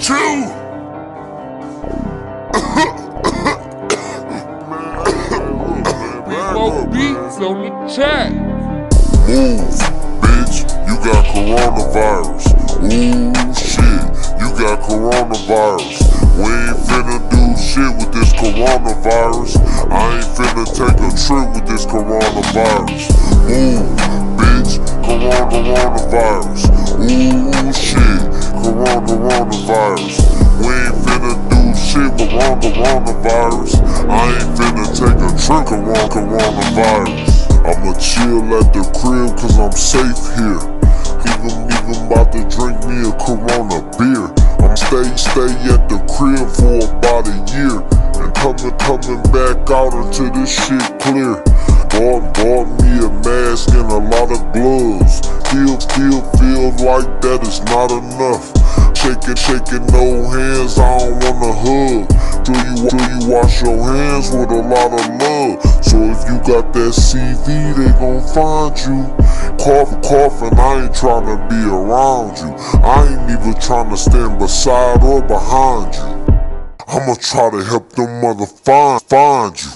True. More beats on the track. Move, bitch, you got coronavirus. Ooh, shit, you got coronavirus. We ain't finna do shit with this coronavirus. I ain't finna take a trip with this coronavirus. Move, bitch, coronavirus. Ooh, coronavirus. We ain't finna do shit with coronavirus. I ain't finna take a trip with coronavirus. I'ma chill at the crib cause I'm safe here. Even, even about to drink me a Corona beer. I'm stay, stay at the crib for about a year. And coming, coming back out until this shit clear. Bought, bought me a mask and a lot of gloves. Feel, feel, feel like that is not enough. Shaking, shaking no hands, I don't wanna hug. Till you, till you wash your hands with a lot of love. So if you got that CV, they gon' find you. Coughing, coughing, I ain't tryna be around you. I ain't even tryna stand beside or behind you. I'ma try to help them mother find, find you.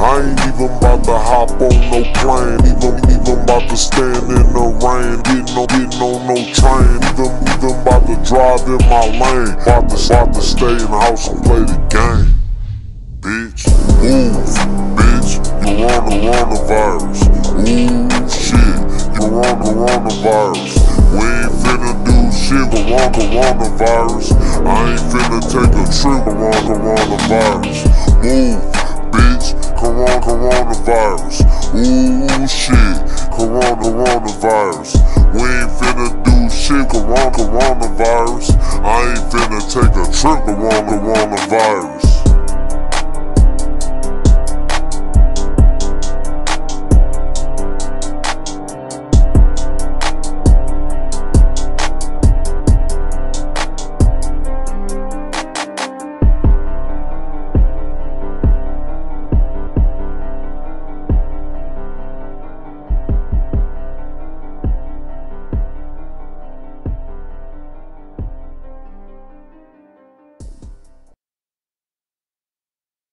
I ain't even about to hop on no plane, even even about to stand in the rain, getting on getting on no train, even even about to drive in my lane, about to about to stay in the house and play the game. Bitch, move, bitch, you're on the coronavirus. Ooh, shit, you're on the coronavirus. We ain't finna do shit with one coronavirus. I ain't finna take a trip with one coronavirus. Move, bitch, corona, coronavirus. Ooh, shit, corona, coronavirus. We ain't finna do shit one coronavirus. I ain't finna take a trip one coronavirus.